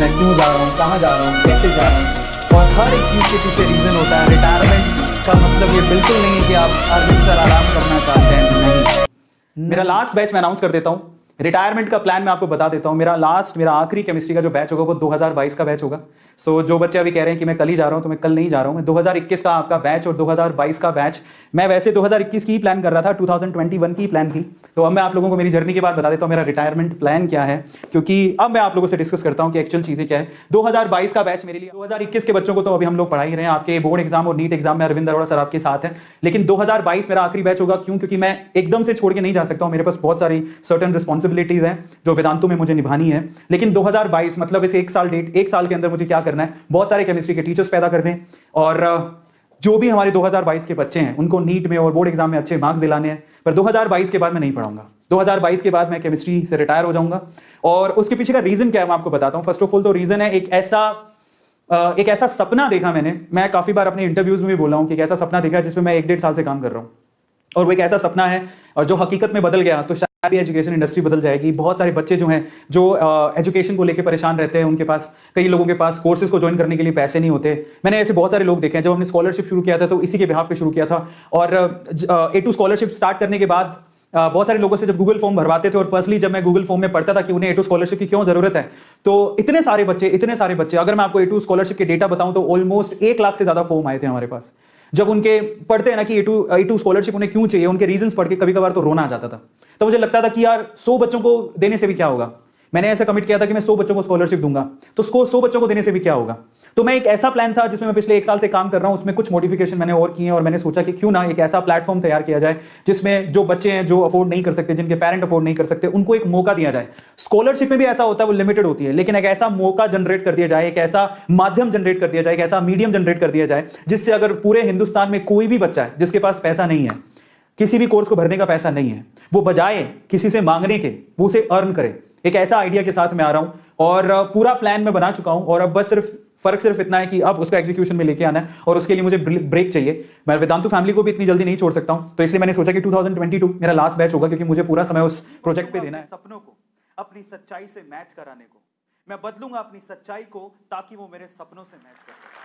कहाँ जा रहा हूँ? कैसे जा रहा हूँ? और हर एक चीज़ के पीछे रीज़न होता है। रिटायरमेंट का मतलब ये बिल्कुल नहीं है कि आप हर दिन सर आराम करना चाहते हैं। नहीं। मेरा लास्ट बैच मैं अनाउंस कर देता हूँ। रिटायरमेंट का प्लान मैं आपको बता देता हूँ। मेरा लास्ट मेरा आखिरी केमिस्ट्री का जो बैच होगा वो 2022 का बैच होगा। सो so, जो बच्चे अभी कह रहे हैं कि मैं कल ही जा रहा हूँ तो मैं कल नहीं जा रहा हूँ। मैं 2021 का आपका बैच और 2022 का बैच मैं वैसे 2021 की ही प्लान कर रहा था 2021 की प्लान थी। तो अब मैं आप लोगों को मेरी जर्नी के बाद बता देता हूँ मेरा रिटायरमेंट प्लान क्या है। क्योंकि अब मैं आप लोगों से डिस्कस करता हूँ कि एक्चुअल चीज़ें क्या है। दो हज़ार बाईस का बैच मेरे लिए दो हज़ार इक्कीस के बच्चों को तो अभी हम लोग पढ़ाई रहे हैं। आपके बोर्ड एग्ज़ाम और नीट एग्ज़ाम में अरविंद अरोड़ा सर आपके साथ है। लेकिन दो हज़ार बाईस मेरा आखिरी बैच होगा क्यों? क्योंकि मैं एकदम से छोड़ के नहीं जा सकता हूँ। मेरे पास बहुत सारी सर्टन रिस्पॉन्सिबिलिटीज हैं, जो वेदांतों में मुझे निभानी है। लेकिन 2022 मतलब इसे एक साल डेट एक साल के अंदर मुझे क्या करना है? बहुत सारे केमिस्ट्री के टीचर्स पैदा करने और जो भी हमारे 2022 के बच्चे हैं, उनको नीट में और बोर्ड एग्ज़ाम में अच्छे मार्क्स दिलाने हैं। पर 2022 के बाद मैं नहीं पढ़ाऊँगा। 2022 के बाद मैं केमिस्ट्री से रिटायर हो जाऊँगा। और उसके पीछे का रीजन क्या है, मैं आपको बताता हूँ। फ़र्स्ट ऑफ़ ऑल तो रीजन है, एक ऐसा एक ऐसा सपना देखा मैंने। मैं काफ़ी बार अपने इंटरव्यूज़ में भी बोला हूँ कि एक ऐसा सपना देखा जिसमें मैं एक डेढ़ साल से काम कर रहा हूँ। और वो एक ऐसा सपना है, और जो हकीकत में बदल गया तो शायद एजुकेशन इंडस्ट्री बदल जाएगी। बहुत सारे बच्चे जो हैं, जो एजुकेशन को लेकर परेशान रहते हैं, उनके पास, कई लोगों के पास कोर्सेज को ज्वाइन करने के लिए पैसे नहीं होते। मैंने ऐसे बहुत सारे लोग देखे हैं, जब हमने स्कॉलरशिप शुरू किया था तो इसी के बिहाफ पे शुरू किया था। और ए टू स्कॉलरशिप स्टार्ट करने के बाद बहुत सारे लोगों से जब गूगल फॉर्म भरवाते थे, और पर्सनली जब मैं गूगल फॉर्म में पढ़ता था कि उन्हें ए टू स्कॉलरशिप की क्यों ज़रूरत है तो इतने सारे बच्चे, इतने सारे बच्चे, अगर मैं आपको ए टू स्कॉलरशिप के डेटा बताऊँ तो ऑलमोस्ट एक लाख से ज़्यादा फॉर्म आए थे हमारे पास। जब उनके पढ़ते हैं ना कि A two A two scholarship उन्हें क्यों चाहिए, उनके रीजंस पढ़ के कभी कभार तो रोना आ जाता था। तो मुझे लगता था कि यार, सौ बच्चों को देने से भी क्या होगा? मैंने ऐसा कमिट किया था कि मैं सौ बच्चों को स्कॉलरशिप दूँगा। तो उसको सौ बच्चों को देने से भी क्या होगा? तो मैं एक ऐसा प्लान था जिसमें मैं पिछले एक साल से काम कर रहा हूँ, उसमें कुछ मॉडिफिकेशन मैंने और किए और मैंने सोचा कि क्यों ना एक ऐसा प्लेटफॉर्म तैयार किया जाए, जिसमें जो बच्चे हैं, जो अफोर्ड नहीं कर सकते, जिनके पेरेंट अफोर्ड नहीं कर सकते, उनको एक मौका दिया जाए। स्कॉलरशिप में भी ऐसा होता है, वो लिमिटेड होती है, लेकिन एक ऐसा मौका जनरेट कर दिया जाए, एक ऐसा माध्यम जनरेट कर दिया जाए, एक ऐसा मीडियम जनरेट कर दिया जाए, जिससे अगर पूरे हिंदुस्तान में कोई भी बच्चा है, जिसके पास पैसा नहीं है, किसी भी कोर्स को भरने का पैसा नहीं है, वो बजाय किसी से मांगने के, वो उसे अर्न करे। एक ऐसा आइडिया के साथ मैं आ रहा हूँ और पूरा प्लान मैं बना चुका हूँ और अब बस सिर्फ़, फ़र्क सिर्फ़ इतना है कि अब उसका एग्जीक्यूशन में लेके आना है और उसके लिए मुझे ब्रेक चाहिए। मैं वेदांतु फैमिली को भी इतनी जल्दी नहीं छोड़ सकता हूँ। तो इसलिए मैंने सोचा कि 2022 मेरा लास्ट बैच होगा क्योंकि मुझे पूरा समय उस प्रोजेक्ट पे देना है। सपनों को, अपनी सच्चाई से मैच कराने को, मैं बदलूँगा अपनी सच्चाई को ताकि वो मेरे सपनों से मैच कर सके।